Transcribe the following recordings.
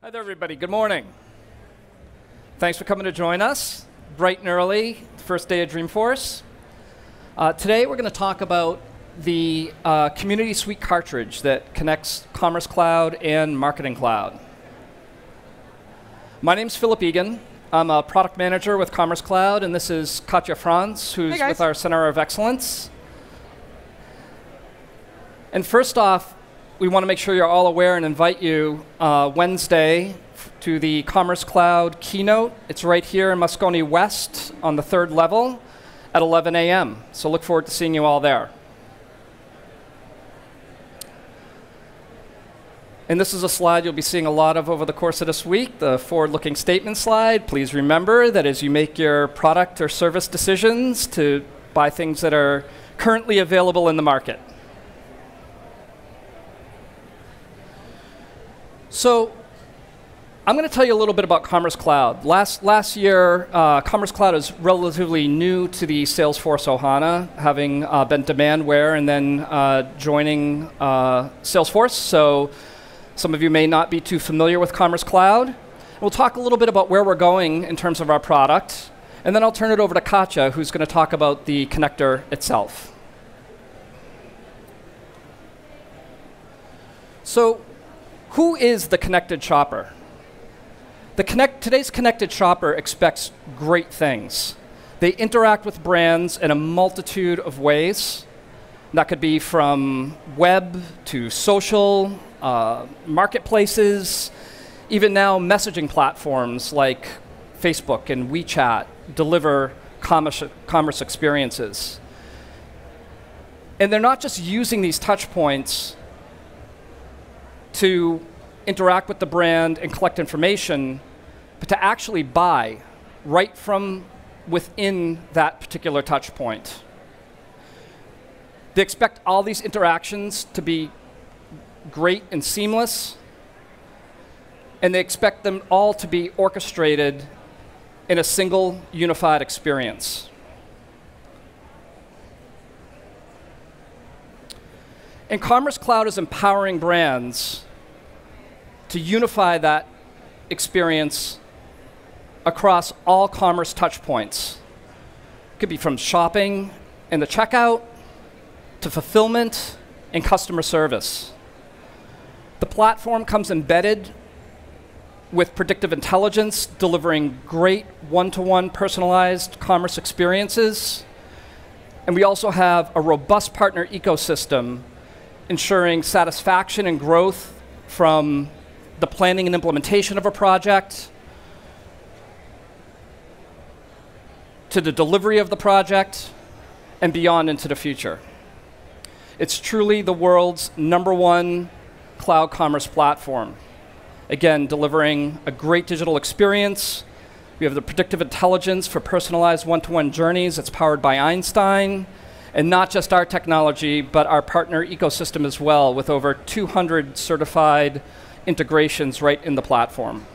Hi there, everybody. Good morning. Thanks for coming to join us bright and early, first day of Dreamforce. Uh, today, we're going to talk about the uh, Community Suite cartridge that connects Commerce Cloud and Marketing Cloud. My name's Philip Egan. I'm a product manager with Commerce Cloud, and this is Katja Franz, who's Hey, with our Center of Excellence. And first off, we want to make sure you're all aware and invite you uh, Wednesday to the Commerce Cloud keynote. It's right here in Moscone West on the third level at 11 a.m. So look forward to seeing you all there. And this is a slide you'll be seeing a lot of over the course of this week, the forward-looking statement slide. Please remember that as you make your product or service decisions to buy things that are currently available in the market. So I'm going to tell you a little bit about Commerce Cloud. Last, last year, uh, Commerce Cloud is relatively new to the Salesforce Ohana, having uh, been Demandware and then uh, joining uh, Salesforce. So some of you may not be too familiar with Commerce Cloud. We'll talk a little bit about where we're going in terms of our product, and then I'll turn it over to Katja, who's going to talk about the connector itself. So, who is the connected shopper? The connect, today's connected shopper expects great things. They interact with brands in a multitude of ways. That could be from web to social, uh, marketplaces, even now messaging platforms like Facebook and WeChat deliver commerce, commerce experiences. And they're not just using these touch points to interact with the brand and collect information, but to actually buy right from within that particular touch point. They expect all these interactions to be great and seamless, and they expect them all to be orchestrated in a single unified experience. And Commerce Cloud is empowering brands to unify that experience across all commerce touchpoints. It could be from shopping and the checkout to fulfillment and customer service. The platform comes embedded with predictive intelligence, delivering great one to one personalized commerce experiences. And we also have a robust partner ecosystem ensuring satisfaction and growth from the planning and implementation of a project to the delivery of the project and beyond into the future. It's truly the world's number one cloud commerce platform. Again, delivering a great digital experience. We have the predictive intelligence for personalized one to one journeys. It's powered by Einstein. And not just our technology, but our partner ecosystem as well, with over 200 certified integrations right in the platform.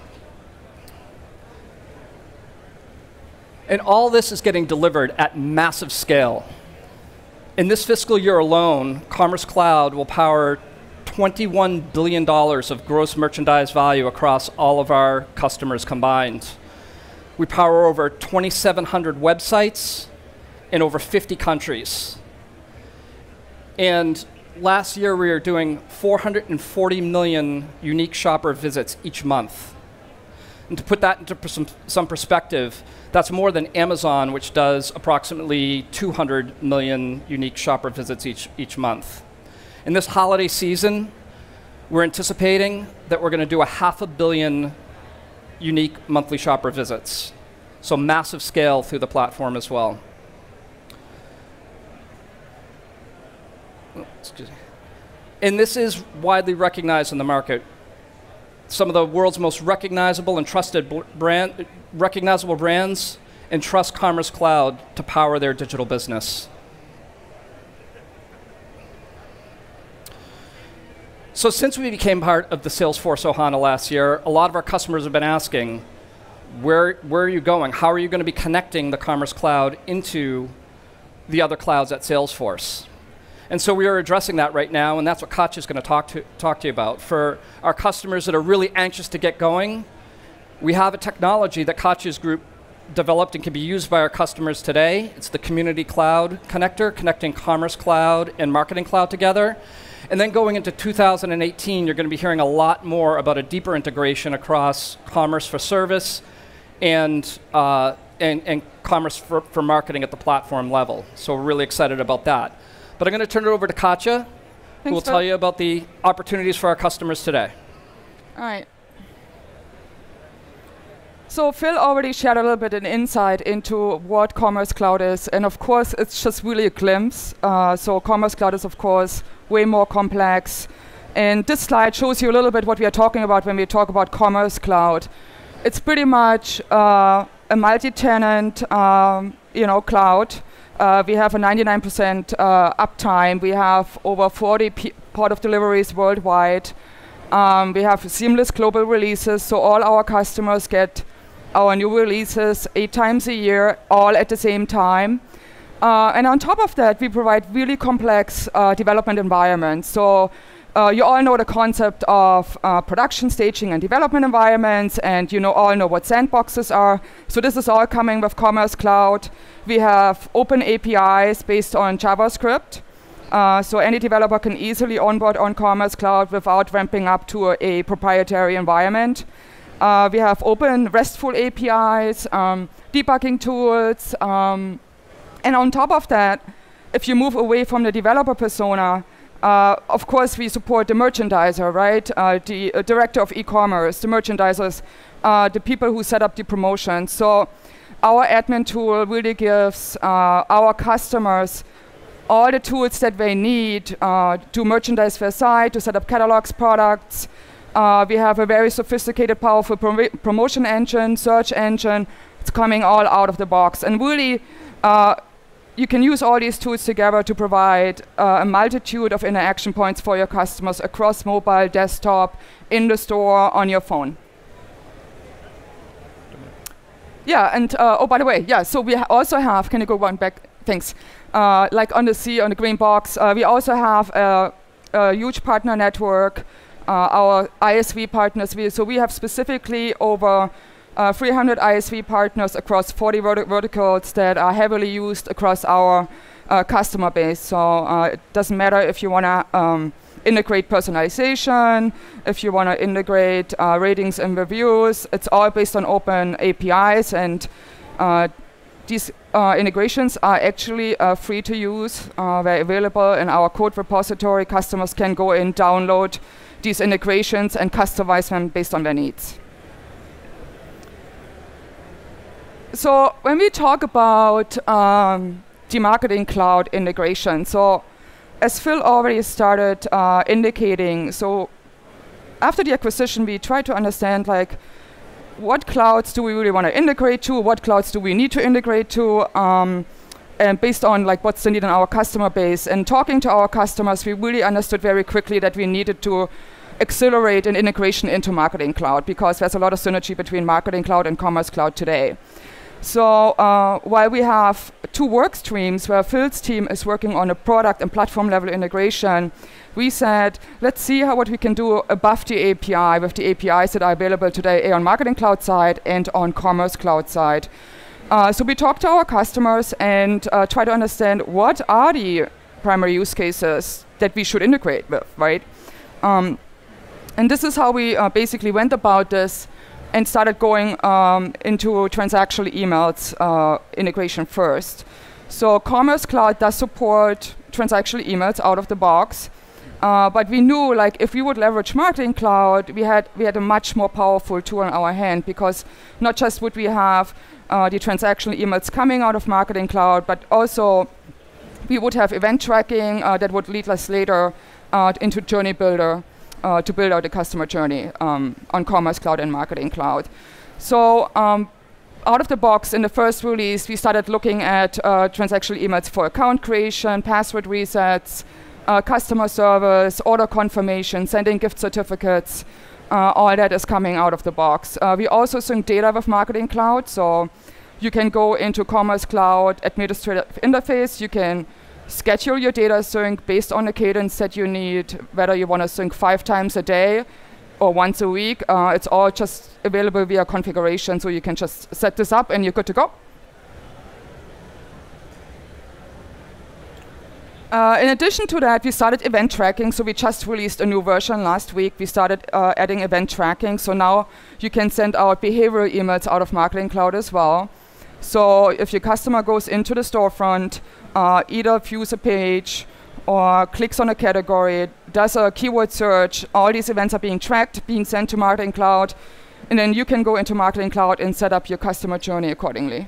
And all this is getting delivered at massive scale. In this fiscal year alone, Commerce Cloud will power $21 billion of gross merchandise value across all of our customers combined. We power over 2,700 websites in over 50 countries. And last year, we were doing 440 million unique shopper visits each month. And to put that into some, some perspective, that's more than Amazon, which does approximately 200 million unique shopper visits each, each month. In this holiday season, we're anticipating that we're going to do a half a billion unique monthly shopper visits. So massive scale through the platform as well. Excuse me. And this is widely recognized in the market. Some of the world's most recognizable and trusted brand, recognizable brands entrust Commerce Cloud to power their digital business. So since we became part of the Salesforce Ohana last year, a lot of our customers have been asking, where, where are you going? How are you going to be connecting the Commerce Cloud into the other clouds at Salesforce? And so we are addressing that right now, and that's what Katya is going to talk to talk to you about. For our customers that are really anxious to get going, we have a technology that Katya's group developed and can be used by our customers today. It's the Community Cloud connector, connecting Commerce Cloud and Marketing Cloud together. And then going into 2018, you're going to be hearing a lot more about a deeper integration across commerce for service and, uh, and, and, commerce for, for marketing at the platform level. So we're really excited about that. But I'm going to turn it over to Katya, who will tell you about the opportunities for our customers today. All right. So Phil already shared a little bit an insight into what Commerce Cloud is, and of course, it's just really a glimpse. Uh, so Commerce Cloud is, of course, way more complex. And this slide shows you a little bit what we are talking about when we talk about Commerce Cloud. It's pretty much uh, a multi-tenant, um, you know, cloud. Uh, we have a 99% uh, uptime. We have over 40 port of deliveries worldwide. Um, we have seamless global releases, so all our customers get our new releases eight times a year, all at the same time. Uh, and on top of that, we provide really complex uh, development environments. So uh, you all know the concept of uh, production staging and development environments, and you know all know what sandboxes are. So this is all coming with Commerce Cloud. We have open APIs based on JavaScript. Uh, so any developer can easily onboard on Commerce Cloud without ramping up to a, a proprietary environment. Uh, we have open RESTful APIs, um, debugging tools, um, and on top of that, if you move away from the developer persona, uh, of course, we support the merchandiser, right? Uh, the uh, director of e-commerce, the merchandisers, uh, the people who set up the promotion. So our admin tool really gives uh, our customers all the tools that they need to merchandise their site, to set up catalogs, products, uh, we have a very sophisticated, powerful prom promotion engine, search engine. It's coming all out of the box. And really, uh, you can use all these tools together to provide uh, a multitude of interaction points for your customers across mobile, desktop, in the store, on your phone. Yeah, and uh, oh, by the way, yeah, so we ha also have, can you go one back? Thanks. Uh, like on the C, on the green box, uh, we also have a, a huge partner network uh, our ISV partners. We, so we have specifically over uh, 300 ISV partners across 40 verti verticals that are heavily used across our uh, customer base. So uh, it doesn't matter if you want to um, integrate personalization, if you want to integrate uh, ratings and reviews. It's all based on open APIs, and uh, these integrations are actually free to use. they're available in our code repository. Customers can go in, download these integrations and customize them based on their needs. So when we talk about um, the Marketing Cloud integration, so as Phil already started uh, indicating, so after the acquisition, we tried to understand like what clouds do we really want to integrate to, what clouds do we need to integrate to, um, and based on like what's the need in our customer base. And talking to our customers, we really understood very quickly that we needed to accelerate an integration into Marketing Cloud because there's a lot of synergy between Marketing Cloud and Commerce Cloud today. So uh, while we have two work streams where Phil's team is working on a product and platform level integration, we said, let's see how what we can do above the API with the APIs that are available today on Marketing Cloud side and on Commerce Cloud side. Uh, so we talked to our customers and uh, try to understand what are the primary use cases that we should integrate with, right? Um, and this is how we uh, basically went about this and started going um, into transactional emails uh, integration first. So Commerce Cloud does support transactional emails out of the box. Uh, but we knew like if we would leverage Marketing Cloud, we had we had a much more powerful tool in our hand because not just would we have uh, the transactional emails coming out of Marketing Cloud, but also we would have event tracking uh, that would lead us later uh, into Journey Builder uh, to build out a customer journey um, on Commerce Cloud and Marketing Cloud. So um, out of the box, in the first release, we started looking at uh, transactional emails for account creation, password resets, uh, customer service, order confirmation, sending gift certificates. Uh, all that is coming out of the box. Uh, we also sync data with Marketing Cloud, so you can go into Commerce Cloud administrative interface. You can schedule your data sync based on the cadence that you need, whether you want to sync five times a day or once a week. Uh, it's all just available via configuration, so you can just set this up and you're good to go. Uh, in addition to that, we started event tracking. So we just released a new version last week. We started uh, adding event tracking. So now you can send out behavioral emails out of Marketing Cloud as well. So if your customer goes into the storefront, uh, either views a page or clicks on a category, does a keyword search, all these events are being tracked, being sent to Marketing Cloud, and then you can go into Marketing Cloud and set up your customer journey accordingly.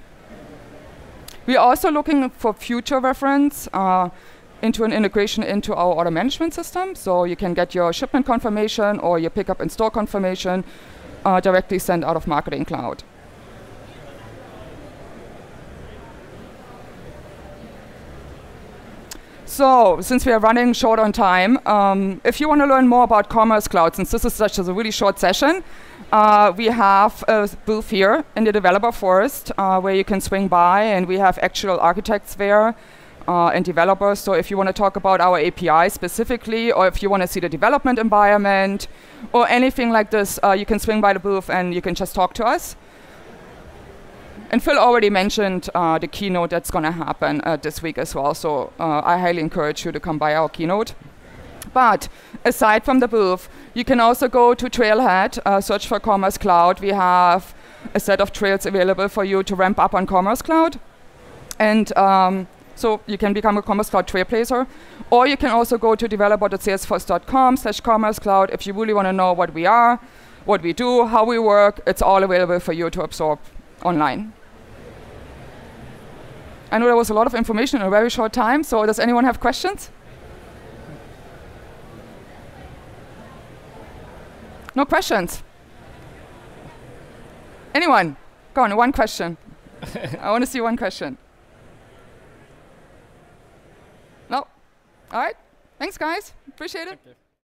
We're also looking for future reference. Uh, into an integration into our order management system. So you can get your shipment confirmation or your pickup and store confirmation uh, directly sent out of Marketing Cloud. So, since we are running short on time, um, if you want to learn more about Commerce Cloud, since this is such a really short session, uh, we have a booth here in the developer forest uh, where you can swing by, and we have actual architects there uh, and developers. So if you want to talk about our API specifically, or if you want to see the development environment, or anything like this, uh, you can swing by the booth and you can just talk to us. And Phil already mentioned uh, the keynote that's going to happen uh, this week as well. So uh, I highly encourage you to come by our keynote. But aside from the booth, you can also go to Trailhead, uh, search for Commerce Cloud. We have a set of trails available for you to ramp up on Commerce Cloud. And um, so you can become a Commerce Cloud Trailblazer. Or you can also go to developer.salesforce.com slash Commerce Cloud if you really want to know what we are, what we do, how we work. It's all available for you to absorb online. I know there was a lot of information in a very short time, so does anyone have questions? No questions? Anyone? Go on, one question. I want to see one question. No? All right. Thanks, guys. Appreciate it.